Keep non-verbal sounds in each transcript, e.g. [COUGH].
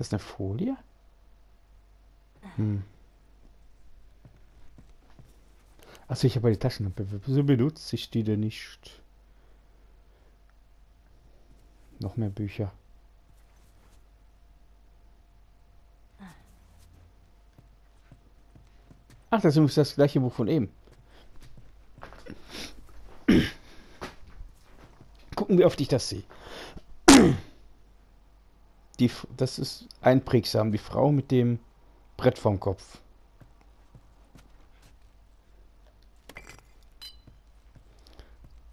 Ist das eine Folie? Hm. Achso, ich habe die Taschenlampe. Wieso benutze ich die denn nicht? Noch mehr Bücher. Ach, das ist das gleiche Buch von eben. Gucken, wie oft ich das sehe. Die, das ist einprägsam. Die Frau mit dem Brett vom Kopf.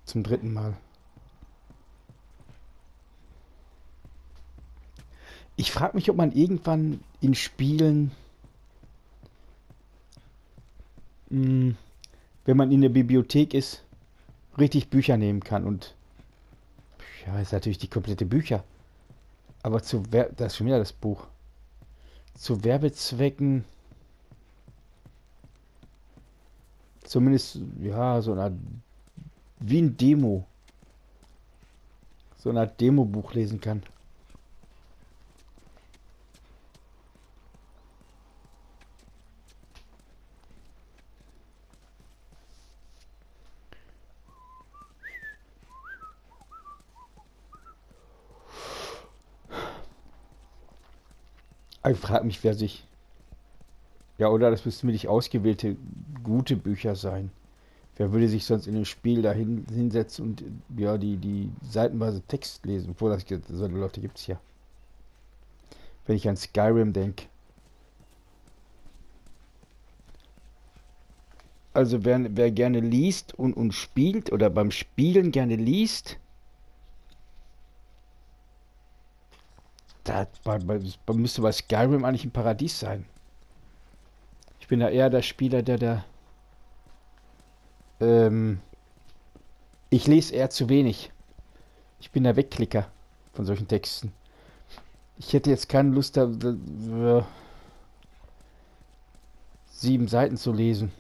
Zum dritten Mal. Ich frage mich, ob man irgendwann in Spielen, mh, hm, wenn man in der Bibliothek ist, richtig Bücher nehmen kann. Und ja, ist natürlich die komplette Bücher. Aber zu Wer das ist schon wieder das Buch. Zu Werbezwecken. Zumindest, ja, so eine Art, wie ein Demo. So eine Art Demo-Buch lesen kann. Ich frage mich, wer sich. Ja, oder das müssten wirklich ausgewählte gute Bücher sein. Wer würde sich sonst in einem Spiel da hinsetzen und ja, die, die seitenweise Text lesen? Obwohl, das, so Leute gibt es ja. Wenn ich an Skyrim denke. Also wer, wer gerne liest und, und spielt oder beim Spielen gerne liest, da bei, bei, müsste bei Skyrim eigentlich ein Paradies sein. Ich bin da eher der Spieler, der da. Ähm, ich lese eher zu wenig. Ich bin der Wegklicker von solchen Texten. Ich hätte jetzt keine Lust, da, da, sieben Seiten zu lesen.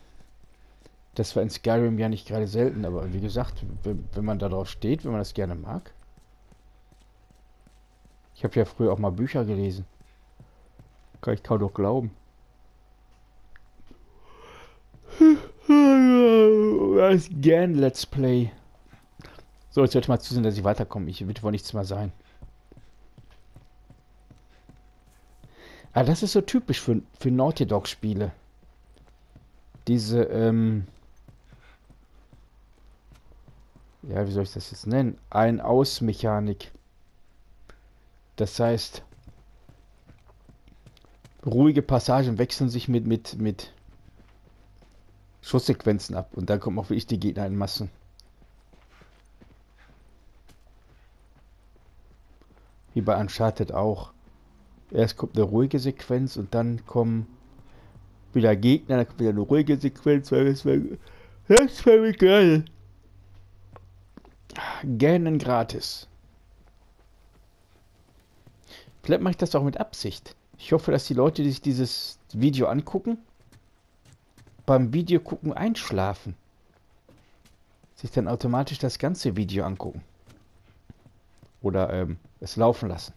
Das war in Skyrim ja nicht gerade selten, aber wie gesagt, wenn, wenn man darauf steht, wenn man das gerne mag. Ich habe ja früher auch mal Bücher gelesen. Kann ich kaum noch glauben. Ist gern Let's Play. So, jetzt sollte mal zusehen, dass ich weiterkomme. Ich will wohl nichts mehr sein. Ah, das ist so typisch für, für Naughty Dog Spiele. Diese, ähm... Ja, wie soll ich das jetzt nennen? Ein-Aus-Mechanik. Das heißt, ruhige Passagen wechseln sich mit, mit, mit Schusssequenzen ab. Und dann kommen auch wirklich die Gegner in Massen. Wie bei Uncharted auch. Erst kommt eine ruhige Sequenz und dann kommen wieder Gegner, dann kommt wieder eine ruhige Sequenz. Das wäre geil. Gerne gratis. Vielleicht mache ich das auch mit Absicht. Ich hoffe, dass die Leute, die sich dieses Video angucken, beim Video gucken einschlafen. Sich dann automatisch das ganze Video angucken. Oder ähm, es laufen lassen.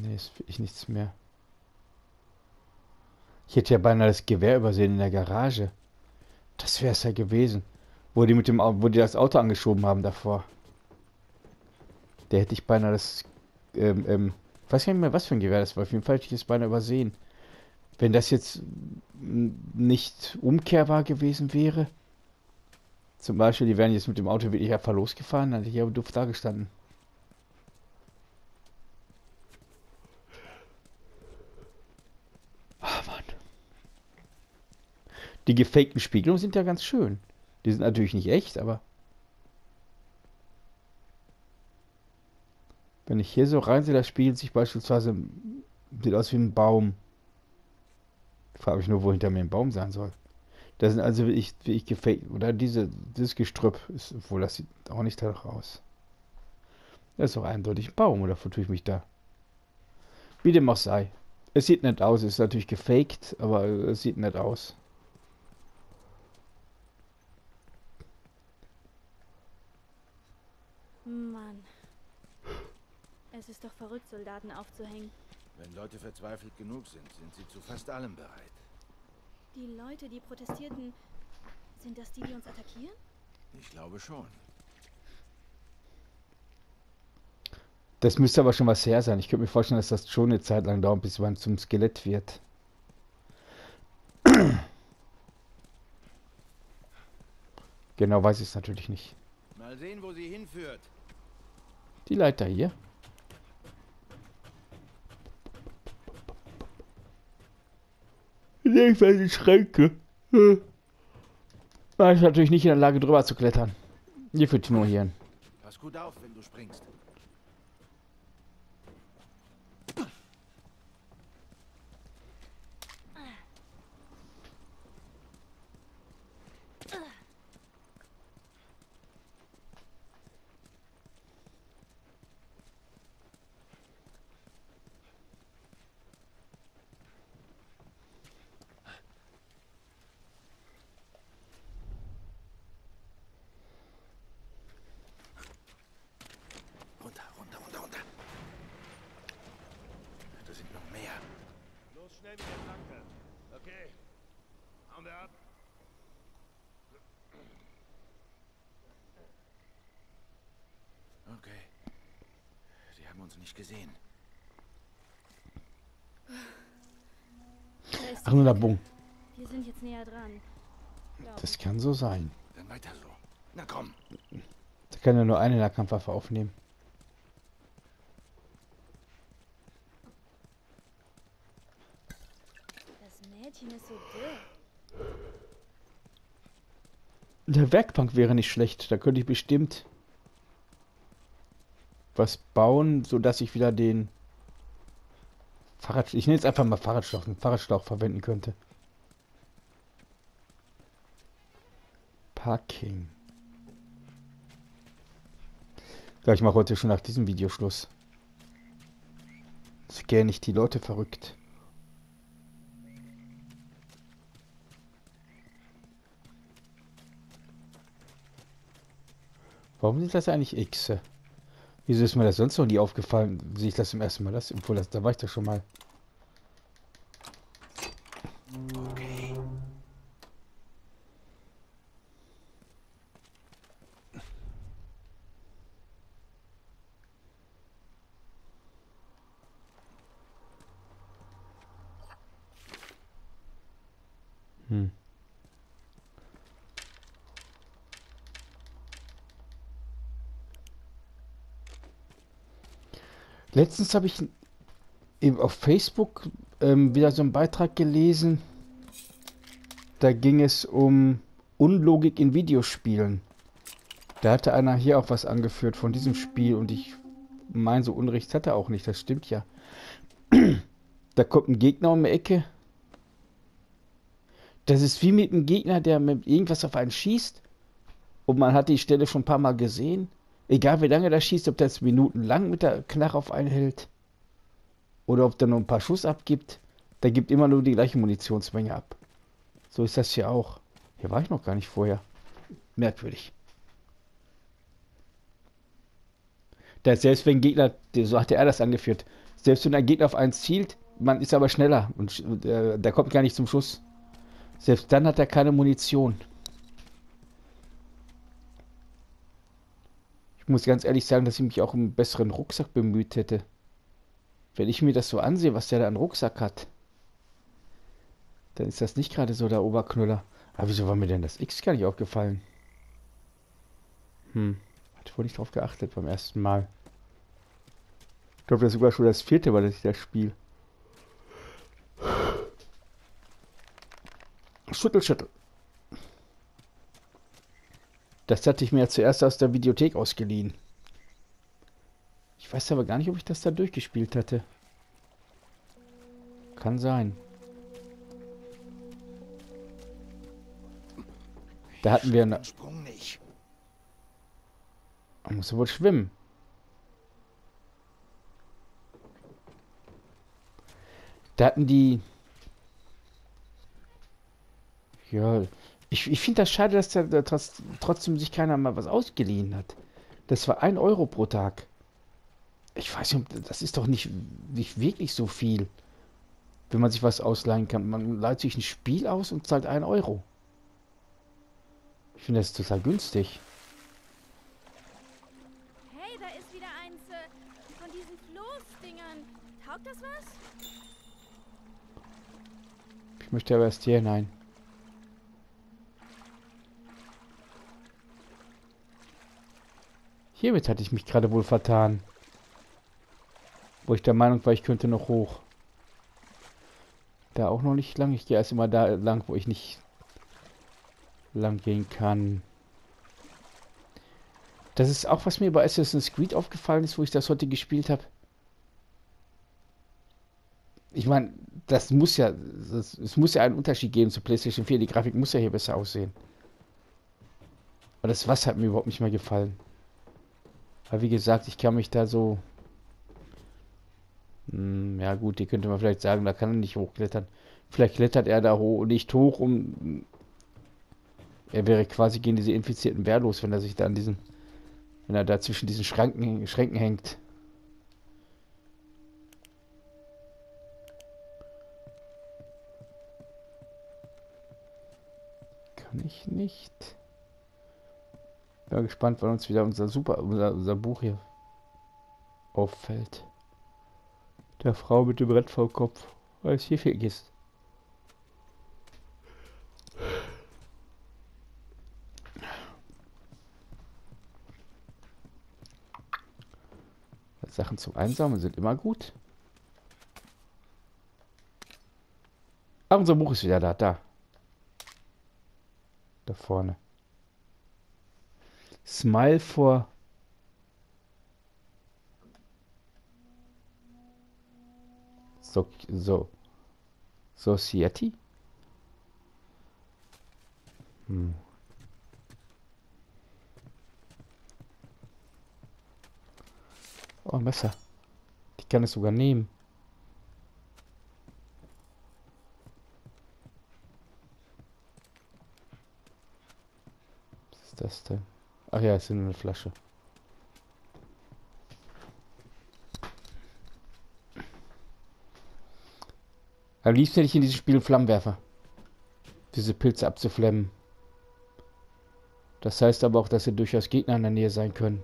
Nee, ist für ich nichts mehr. Ich hätte ja beinahe das Gewehr übersehen in der Garage. Das wäre es ja gewesen. Wo die mit dem wo die das Auto angeschoben haben davor. Der hätte ich beinahe das. Ähm, ähm, ich weiß gar nicht mehr, was für ein Gewehr das war. Auf jeden Fall hätte ich es beinahe übersehen. Wenn das jetzt nicht umkehrbar gewesen wäre. Zum Beispiel, die wären jetzt mit dem Auto wirklich einfach losgefahren, dann hätte ich aber da gestanden. Ah, Mann. Die gefakten Spiegelungen sind ja ganz schön. Die sind natürlich nicht echt, aber. Wenn ich hier so reinsehe, das spiegelt sich beispielsweise. Sieht aus wie ein Baum. Ich frage mich nur, wo hinter mir ein Baum sein soll. Das sind also wie ich, wie ich gefaked. Oder diese, dieses Gestrüpp ist, obwohl das sieht auch nicht danach aus. Das ist doch eindeutig ein Baum, oder vertue ich mich da? Wie dem auch sei. Es sieht nett aus, es ist natürlich gefaked, aber es sieht nett aus. Ist doch verrückt, Soldaten aufzuhängen. Wenn Leute verzweifelt genug sind, sind sie zu fast allem bereit. Die Leute, die protestierten, sind das die, die uns attackieren? Ich glaube schon. Das müsste aber schon was her sein. Ich könnte mir vorstellen, dass das schon eine Zeit lang dauert, bis man zum Skelett wird. genau weiß ich es natürlich nicht. Mal sehen, wo sie hinführt. Die Leiter hier. Irgendwelche Schränke. Hm. War ich natürlich nicht in der Lage, drüber zu klettern. Hier für Timo hier. Pass gut auf, wenn du springst. Runter, runter, runter, runter. Da sind noch mehr. Los schnell mit der Flanke. Okay. Hauen wir ab. Okay. Die haben uns nicht gesehen. Ach, nur der. Bung. Wir sind jetzt näher dran. Das kann so sein. Dann weiter so. Na komm. Da kann ja nur eine Nahkampfwaffe aufnehmen. Das Mädchen ist so dürr. Der Werkbank wäre nicht schlecht. Da könnte ich bestimmt was bauen, sodass ich wieder den Fahrrad... Ich nenne jetzt einfach mal Fahrradschlauch, einen Fahrradschlauch verwenden könnte. Parking. Ja, ich mache heute schon nach diesem Video Schluss. Scare nicht die Leute verrückt. Warum sind das eigentlich X? Wieso ist mir das sonst noch nie aufgefallen? Sehe ich das zum ersten Mal? Das, obwohl, das, da war ich doch schon mal. Okay. Hm. Letztens habe ich eben auf Facebook ähm, wieder so einen Beitrag gelesen. Da ging es um Unlogik in Videospielen. Da hatte einer hier auch was angeführt von diesem Spiel und ich meine, so Unrecht hat er auch nicht, das stimmt ja. [CLEARS THROAT] Da kommt ein Gegner um die Ecke. Das ist wie mit einem Gegner, der mit irgendwas auf einen schießt. Und man hat die Stelle schon ein paar Mal gesehen. Egal wie lange der schießt, ob der jetzt minutenlang mit der Knarre auf einen hält. Oder ob der nur ein paar Schuss abgibt. Der gibt immer nur die gleiche Munitionsmenge ab. So ist das hier auch. Hier war ich noch gar nicht vorher. Merkwürdig. Da selbst wenn Gegner, so hatte er das angeführt, selbst wenn ein Gegner auf einen zielt, man ist aber schneller und äh, der kommt gar nicht zum Schuss. Selbst dann hat er keine Munition. Muss ganz ehrlich sagen, dass ich mich auch um einen besseren Rucksack bemüht hätte. Wenn ich mir das so ansehe, was der da an Rucksack hat, dann ist das nicht gerade so der Oberknüller. Aber wieso war mir denn das X gar nicht aufgefallen? Hm, hatte wohl nicht drauf geachtet beim ersten Mal. Ich glaube, das ist sogar schon das vierte Mal, dass ich das spiele. Schüttel, schüttel. Das hatte ich mir ja zuerst aus der Videothek ausgeliehen. Ich weiß aber gar nicht, ob ich das da durchgespielt hatte. Kann sein. Da hatten wir... Ne Sprung nicht. Man muss wohl schwimmen. Da hatten die... Ja, ich, ich finde das schade, dass da, da trotz, trotzdem sich keiner mal was ausgeliehen hat. Das war ein Euro pro Tag. Ich weiß nicht, das ist doch nicht, nicht wirklich so viel. Wenn man sich was ausleihen kann. Man leiht sich ein Spiel aus und zahlt 1 Euro. Ich finde das total günstig. Hey, da ist wieder eins äh, von diesen Floßdingern. Taugt das was? Ich möchte aber erst hier hinein. Hiermit hatte ich mich gerade wohl vertan. Wo ich der Meinung war, ich könnte noch hoch. Da auch noch nicht lang. Ich gehe erst immer da lang, wo ich nicht lang gehen kann. Das ist auch, was mir bei Assassin's Creed aufgefallen ist, wo ich das heute gespielt habe. Ich meine, das muss ja, es muss ja einen Unterschied geben zu PlayStation 4. Die Grafik muss ja hier besser aussehen. Aber das Wasser hat mir überhaupt nicht mehr gefallen. Aber wie gesagt, ich kann mich da so... Hm, ja gut, die könnte man vielleicht sagen, da kann er nicht hochklettern. Vielleicht klettert er da hoch, nicht hoch, um... Er wäre quasi gegen diese infizierten wehrlos, wenn er sich da an diesen... Wenn er da zwischen diesen Schranken, Schränken hängt. Kann ich nicht. Bin gespannt, wann uns wieder unser super, unser, unser Buch hier auffällt. Der Frau mit dem Brett vor Kopf, weil es hier viel ist. Sachen zum Einsammeln sind immer gut. Ah, unser Buch ist wieder da, da. Da vorne. Smile for so so Society? Hm. Oh, Messer. Ich kann es sogar nehmen. Was ist das denn? Ach ja, es ist eine Flasche. Am liebsten hätte ich in diesem Spiel Flammenwerfer. Diese Pilze abzuflemmen. Das heißt aber auch, dass hier durchaus Gegner in der Nähe sein können.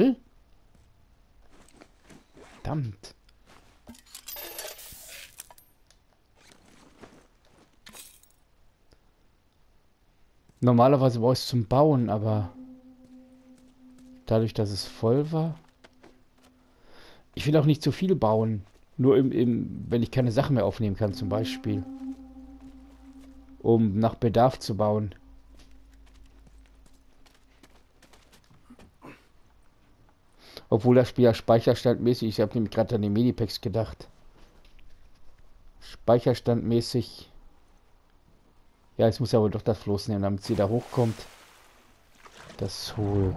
Voll? Verdammt. Normalerweise ich es zum Bauen, aber dadurch, dass es voll war. Ich will auch nicht zu viel bauen. Nur im, im, wenn ich keine Sachen mehr aufnehmen kann, zum Beispiel. Um nach Bedarf zu bauen. Obwohl das Spiel ja speicherstandmäßig, ich habe nämlich gerade an die Medipacks gedacht. Speicherstandmäßig. Ja, jetzt muss er wohl doch das Floß nehmen, damit sie da hochkommt. Das holt.